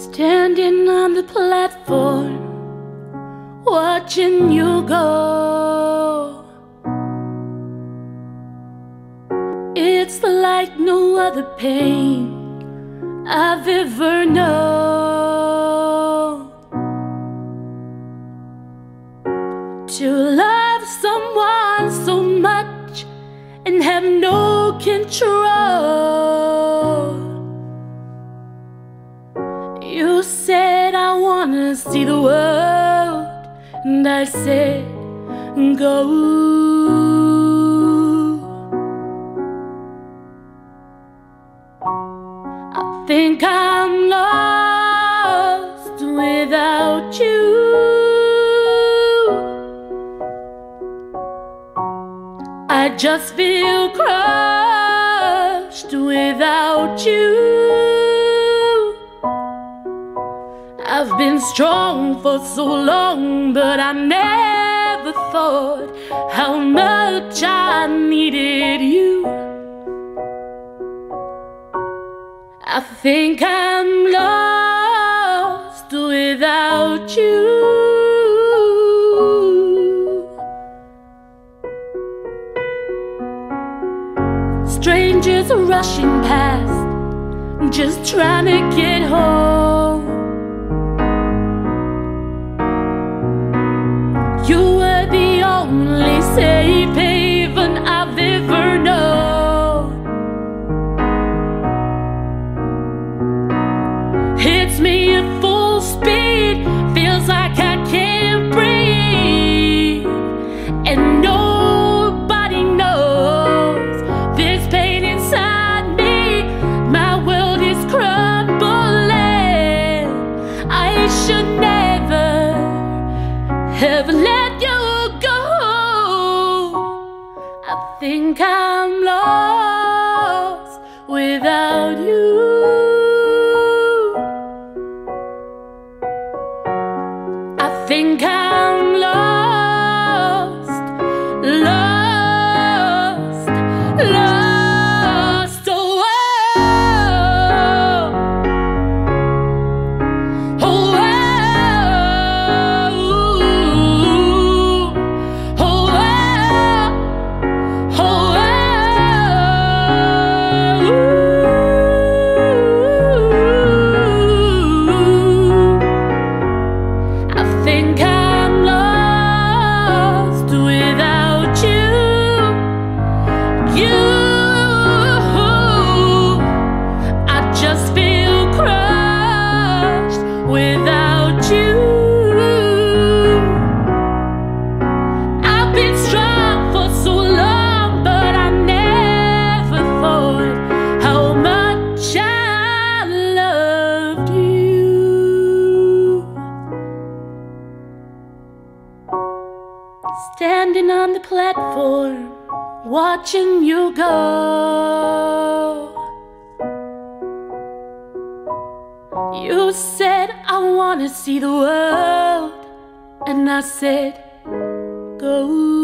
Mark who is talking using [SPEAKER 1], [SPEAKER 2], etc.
[SPEAKER 1] Standing on the platform, watching you go. It's like no other pain I've ever known. To love someone so much and have no control. Said I wanna see the world, and I said go. I think I'm lost without you. I just feel crushed without you. Strong for so long, but I never thought how much I needed you. I think I'm lost without you. Strangers rushing past, just trying to get home. Safe haven I've ever known. Hits me I'm think I'm Standing on the platform, watching you go. You said, I wanna see the world, and I said, go.